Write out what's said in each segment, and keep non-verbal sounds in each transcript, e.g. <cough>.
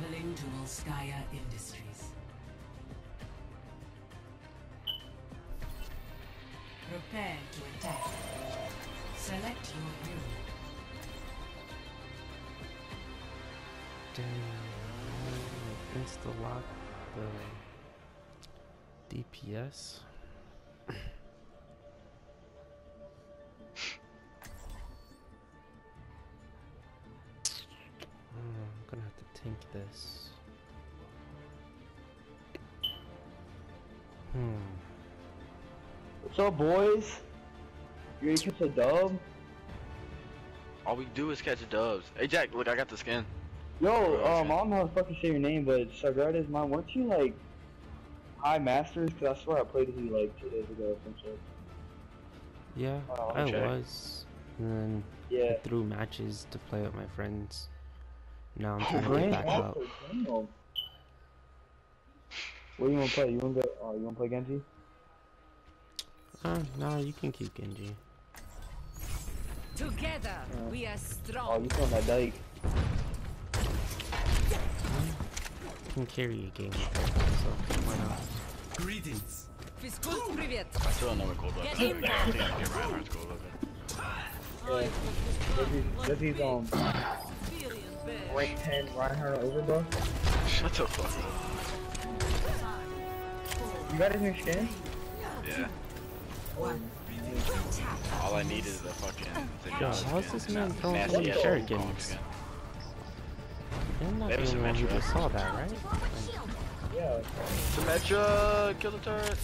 Traveling to Volskaya Industries. Prepare to attack. Select your hero. Dang, insta lock the DPS. Tank this. Hmm. What's up, boys? You ready to catch a dub? All we do is catch dubs. Hey Jack, look, I got the skin. Yo, Oh, um, shit. I don't know how to fucking say your name, but Sagrada is mine. Weren't you like high masters? Cause I swear I played with you like two days ago or some shit. Yeah, Oh, I okay. was. And then Yeah. I threw matches to play with my friends. Now I'm Oh, trying to Grand get back up. Master, damn. What do you want to play? You want to go? Oh, you want to play Genji? Uh, no, you can keep Genji. Together, we are Oh, strong. you throwing that dike? You can carry a game, so why not? Greetings. Физкульт, привет. I still don't know what gold weapon. Get in I think I can get Reinhardt's gold weapon. Yeah. Does he, does he's um rank 10 Reinhardt overbuff? Shut the fuck up. You got his new skin? Yeah. All I need is the fucking thing. Yo, how's this man throwing Nasty so many ass shurikens? Kong skin. You're not Maybe the only one Symmetra. just saw that, right? Yeah. Symmetra, kill the turret.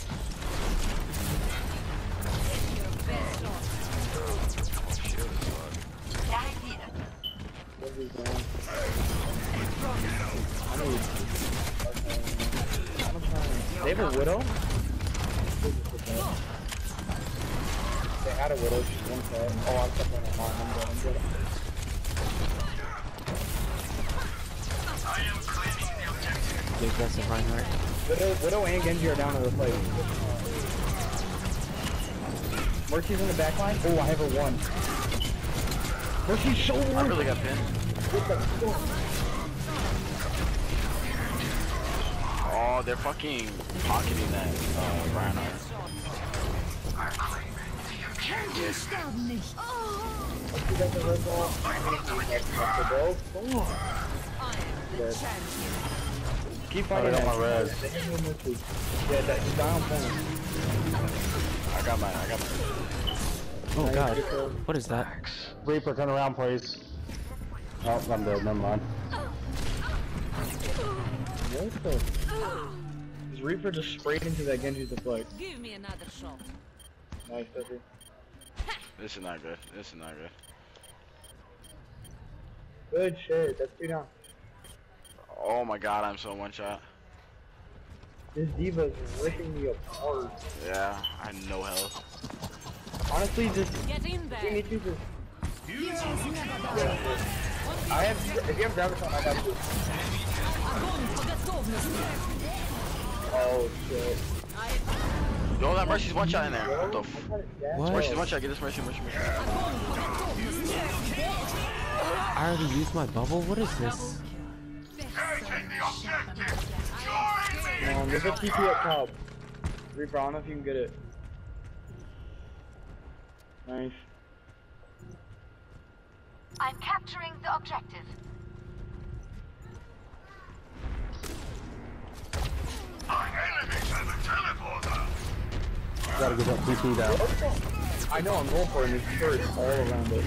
What is? I need. I'm trying. They have a widow? They had a widow, just one. Oh, I'm stepping on mine. I'm good, I'm good. The aggressive Reinhardt. Widow, widow and Genji are down to the plate. Mercy's in the back line. Oh, I have a one. Mercy's so I one. really got pinned. Oh, they're fucking pocketing that uh, Reinhardt. She got the red ball. Extra, bro. Come on. Good. Keep fighting got my res. Yeah, that, down point. I got my, I got my. Oh god, what is that? Reaper, turn around, please. Oh, I'm dead. Never mind. What the? His Reaper just sprayed into that Genji's deflect. Give me another shot. Nice, Tucker. This is not good. This is not good. Good shit. That's three down. Oh my god, I'm so one shot. This D.Va is ripping me apart. Yeah, I have no health. Honestly, just Get in we there. need to just. I have, if you have damage I got you. Oh shit. Yo, that Mercy's one shot in there. What the f- What? Mercy's one shot, get this Mercy, Mercy, Mercy. I already used my bubble? What is this? Um, there's a TP at top. Reaper, I don't know if you can get it. Nice. I'm capturing the objective. Gotta get that TP down. I know I'm going for it, and there's shirts all around it.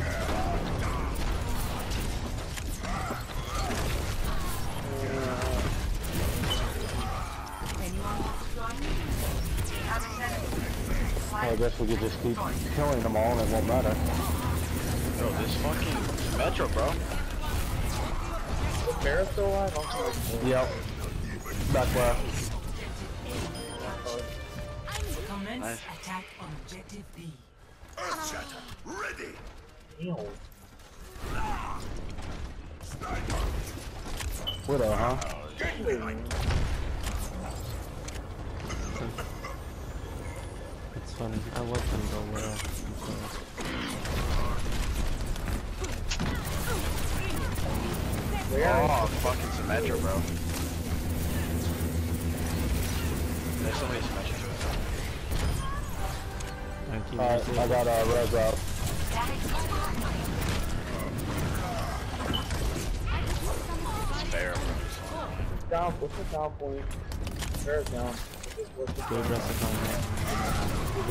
I guess we could just keep killing them all and it won't matter. Bro, this fucking Metro, bro. Is Barra still alive? I'm sorry. Yep. Back left. Commence Nice. attack on objective B. Damn. Widow, huh? It's funny. I was gonna go well. Where? Oh, fucking Symmetra, bro. There's so many Symmetra to it. Thank you. Alright, I got uh, res up. It's fair, bro. Down. What's the down point? Where's down? What's the Good rest of time.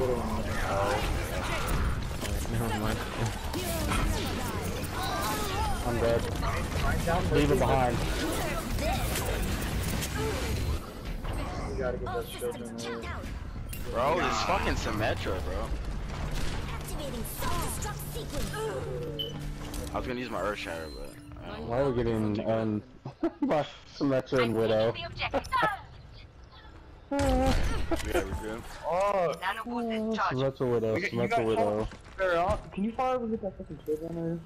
little one? Never mind. I'm dead. Leave it behind. We gotta get that shield in there. Bro, this fucking Symmetra, bro. I was gonna use my Earth Shatter, but. I don't know. Why are we getting um <laughs> by Symmetra and Widow? The objective. We gotta <laughs> regroup. Oh, Nano boost is charged. Symmetra Widow, You got- you Symmetra Widow. Can you fire over with that fucking shield in there?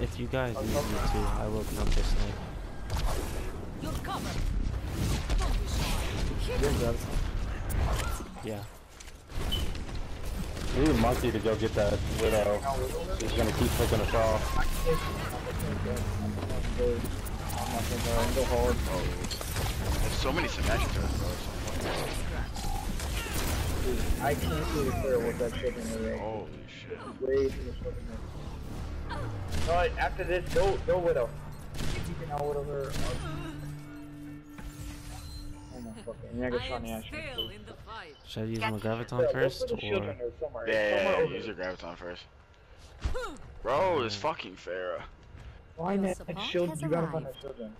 If you guys need me to, I will come this night. You're covered. Good. Yeah. We need a monkey to go get that Widow. She's gonna keep picking us off. I'm not gonna go hard. There's so many Symmetra to it, bro. I can't really clear what that shield in there. Holy shit. Alright, after this, go, go Widow. If you can out Widow her. Uh, oh my fucking, and I got I Shawnee am Ash. still in the fight. Should I use my graviton first for the shield or in there somewhere. Yeah, yeah, yeah, use your Graviton first. Bro, this hmm. fucking Pharah. Find Your that, that shield, you gotta find arrived. that shield in.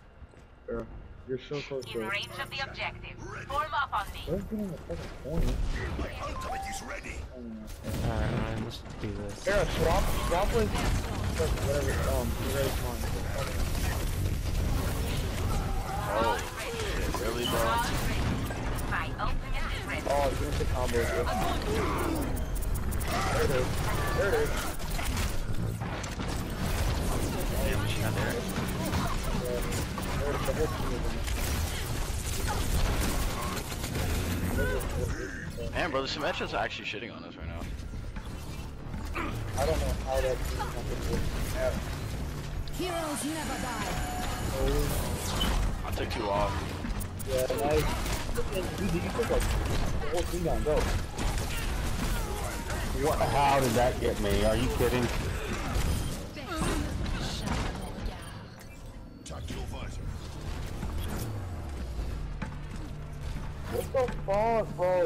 Girl, you're so close In to it. range of the objective. Form up on me. Where's getting the fucking point? Alright, alright, let's do this. Sarah, swap, swap with, whatever, um, you ready, come on. Oh, shit, really, bro? My ultimate is ready. Oh, give us the combo. There it is. There it is. It is. The whole team is in it. Man, bro, the Symmetra's actually shitting on us right now. I don't know how that team happened. Heroes never die. I took two off. Yeah, nice. Dude, you took like the whole team down. Go. What? How did that get me? Are you kidding?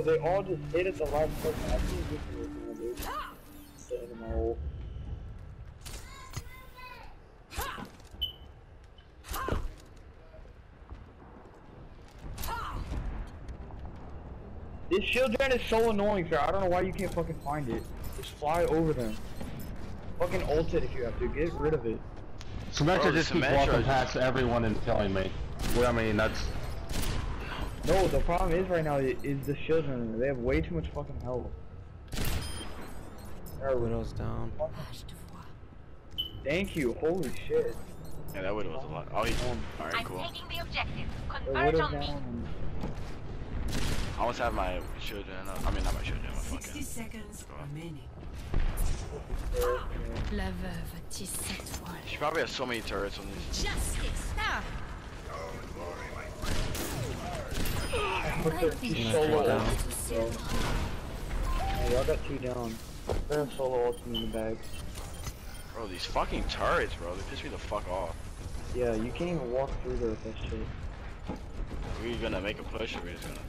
They all just hit at the last second. I can't get to this one, dude. Staying in my hole. This shield gen is so annoying, sir. I don't know why you can't fucking find it. Just fly over them. Fucking ult it if you have to. Get rid of it. Symmetra Bro, just keeps Symmetra walking is- past everyone and killing me. Well, I mean, that's No, the problem is right now is the children. They have way too much fucking health. There we. Widow's down. Thank you. Holy shit. Yeah, that widow was a lot. Oh, he. Alright, I'm cool. taking the objective. Converge Widow's on me. down. I almost have my children. I mean, not my children, my 60 fucking. seconds remaining. La veuve tisse cette toile. She probably has so many turrets on these. Justice. Ah. She's Nice solo down. Hey, y'all got two down. They're solo ulting in the bag. Bro, these fucking turrets, bro. They piss me the fuck off. Yeah, you can't even walk through there with that shit. Are we gonna make a push or we just gonna.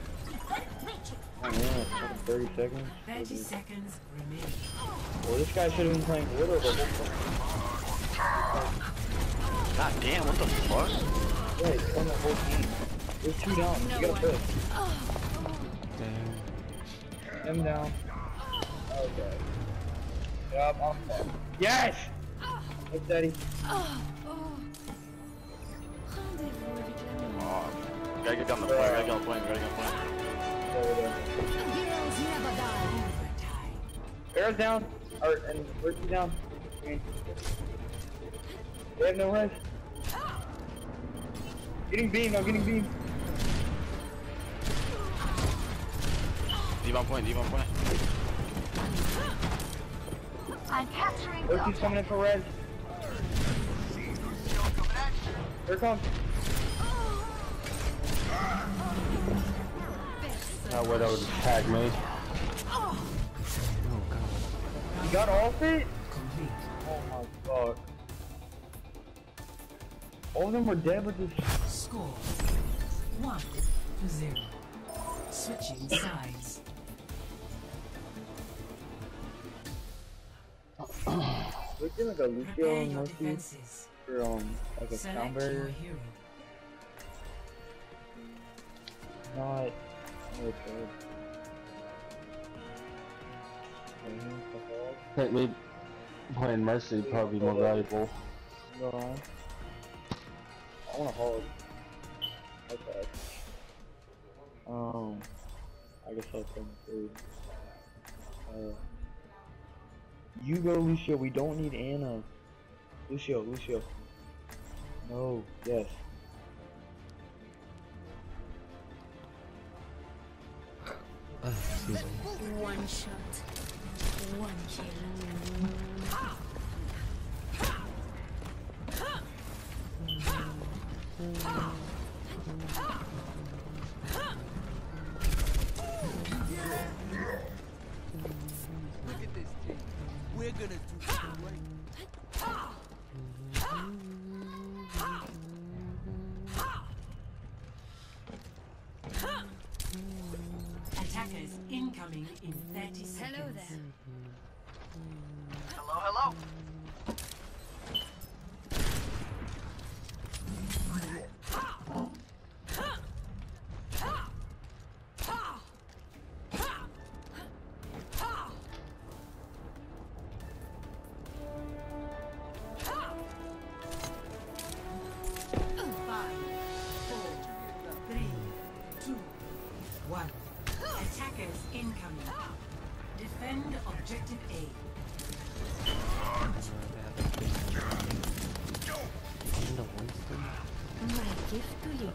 Oh yeah, it's fucking 30 seconds. 30 seconds remaining. Well, this guy should have been playing Widow the whole fucking God damn, what the fuck? Yeah, he's playing the whole game. There's two down. You gotta push. Dang. Him down. Okay. Yep, I'm dead. Yes! Thanks, Daddy. Oh, we gotta get down the point. We gotta get on the point. We gotta get on the point. Over there. Heroes never die. Overtime. Down. Or, and Ricky down. Okay. They have no res. Getting beam, I'm getting beam. Deep on point. Deep on point. I'm capturing the Loki's objective. coming in for res. Here it comes. That widow would tag me. Oh god. You got all of it? Complete. Oh my god. All of them were dead with this. Score. One to zero. Switching sides. We're doing like a Lucio Prepare and your Mercy defenses. for um like a sound Select your barrier. hero. Not. No, it's good. Aim. I think me playing Mercy would probably be more valuable. Go on. I want a hog. Okay. Um, I guess I'll come through. Uh, you go, Lucio. We don't need Ana. Lucio, Lucio. No, yes. One shot. One kill. Attackers incoming in 30 seconds. Hello there. Hello, hello. 1. Attackers incoming. Defend objective A. My gift to you.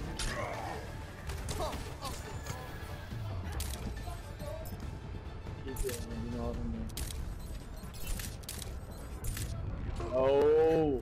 Oh!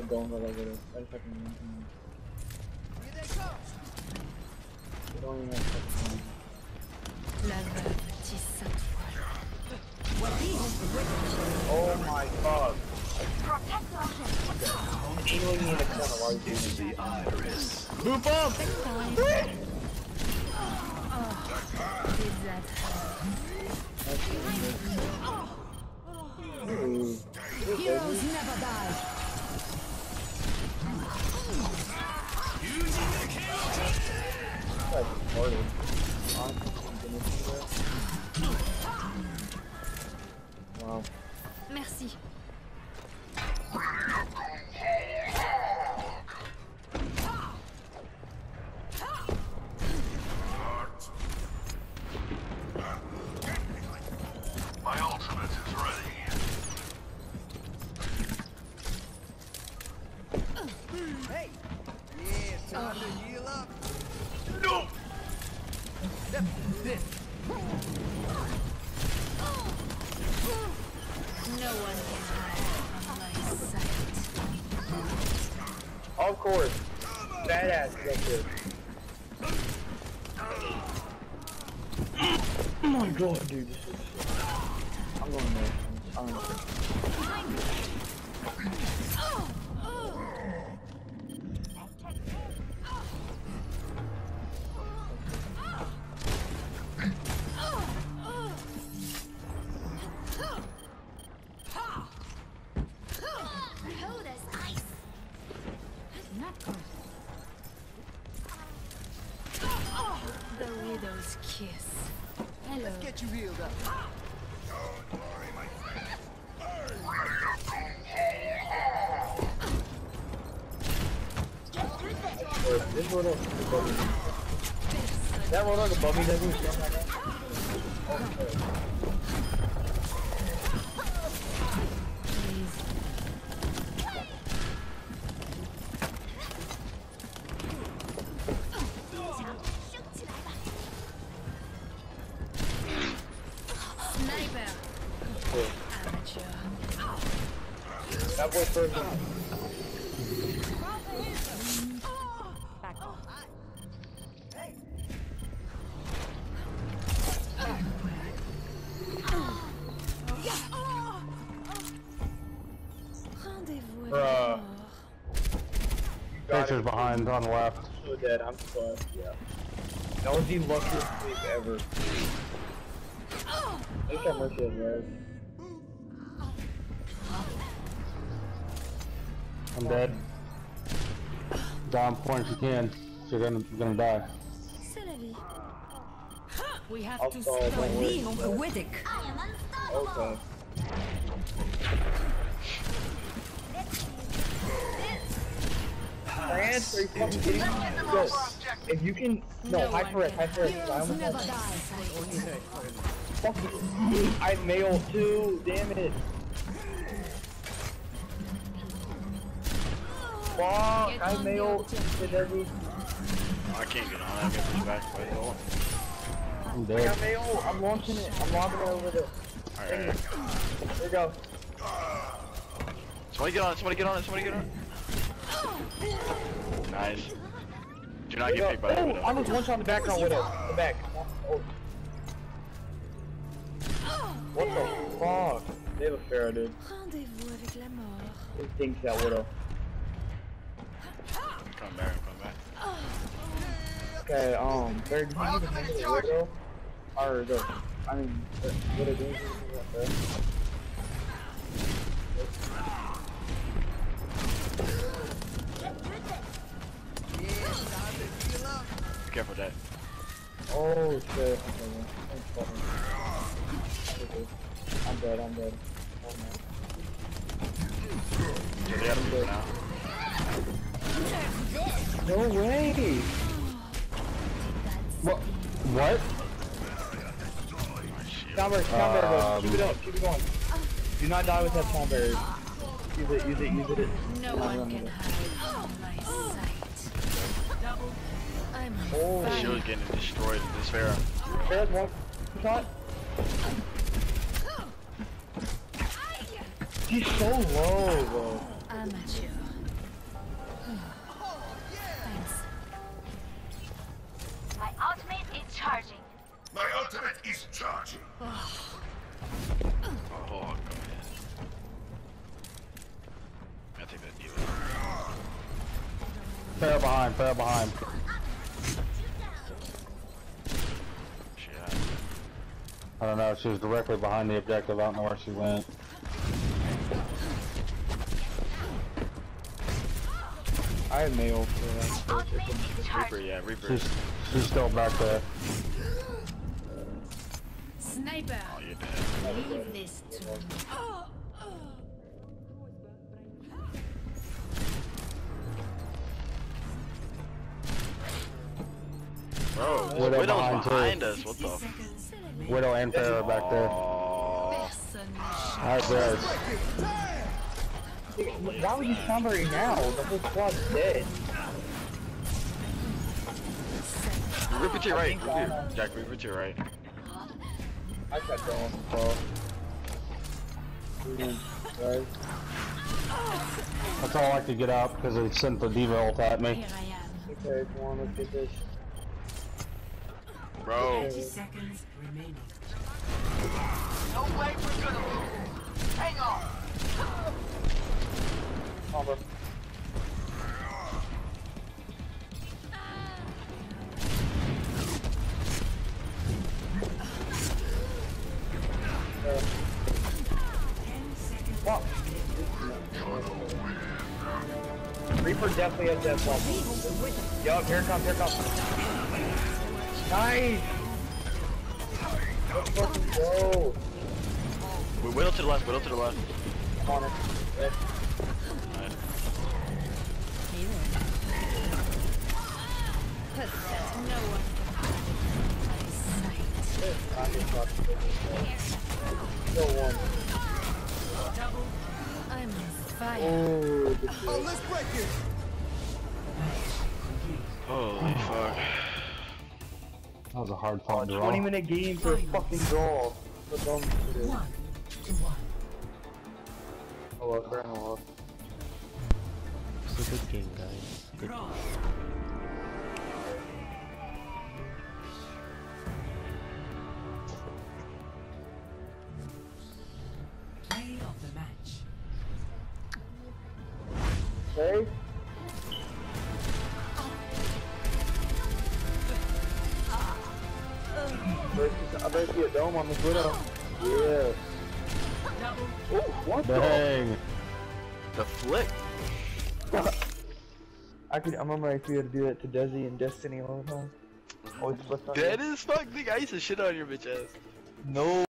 I'm not gonna go in the regular. I fucking win. You don't even have to fucking. Oh my god. Ship. Healing me in the corner while doing it. Boop up! That. Heroes never die. Merci. Course. Badass executive. Oh my god, dude, this is me. That one above doesn't sound like that. Please. Sniper. That boy first. Tracer's behind on the left. So dead. I'm fucked. Yeah. That was the luckiest sweep ever. I think I mercy is right. I'm dead. Down point if you can. You're gonna you're gonna die. C'est la vie. We have I'll to solve, don't start worry. being on the Widdick. Okay. France, are you fucking kidding me? Yo, if you can, no, No high one turret, high can. turret. I Heroes almost never had die. fucking. I mailed too. Damn it. Fuck, Get I on the mailed. objective. Did every- I can't get on. I'm gonna push back. Wait, hold on. I'm I got mail. I'm launching it. I'm lobbing it over there. Alright. There you go. Somebody get on it. Somebody get on it. Somebody get on it. Nice. Do not get picked by the Oh, widow. I was one shot in the background with it. The back. Oh. What the fuck? They have a Pharaoh, dude. Rendez-vous avec la mort. It thinks that widow. Come back. Come back. Okay, um, Barry, did you even think of the widow? Or the, I mean, the widow doing Oh shit. Okay, man. Thanks, I'm dead, I'm dead. Oh, man. Yeah, they gotta move now. No way! What? What? Soundberg, Soundberg, Um, keep it up, keep it going. Do not die with that Soundberg. Use it, use it, use it. No one can hide Oh, The shield's getting destroyed. This Pharaoh. there's one shot. He's so low, bro. amateur. Thanks. My ultimate is charging. My ultimate is charging. Oh, oh go ahead. I think that deal. Fair behind, fair behind. I don't know, she was directly behind the objective, I don't know where she went. I had mail for that. Reaper, yeah, Reaper. She's she's still back there. Sniper. Oh, you're dead. Leave this to me. Bro, Widow Widow's behind, too. behind us. What the? F- Seconds remaining. Widow and Pharah back there. Personne Alright, there. Why would you Soundberg now? The whole squad's dead. Reaper to your right. Reaper. Jack, Reaper to your right. I got going, bro. Guys. That's all I could get out because they sent the D.Va ult at me. Here I am. Okay, come on, let's get this. Bro. 30 seconds remaining. No way we're gonna lose. Hang on. Come on, bro. 10 seconds fuck. Reaper definitely has that problem. Yup, here it comes, here it comes. Nice! Let's fucking go! We whittle to the left, whittle to the left. On it. Yes. Pathetic. No one can hide my sight. I just got Still one. I'm on fire. Oh, Oh, let's break it. Holy fuck. That was a hard Oh, fought draw. 20 minute game for a fucking draw. So dumb shit is. One to one. Oh, well, Brandon lost. It's a good game, guys. Good. Draw. Play of the match. Hey? See a dome on this widow. Yeah. Oh, what the? Dang. The flick. I could. I remember I used to do that to Desi and Destiny all the time. Always flipped on you. That is fuck, nigga. I used to shit on your bitch ass. No.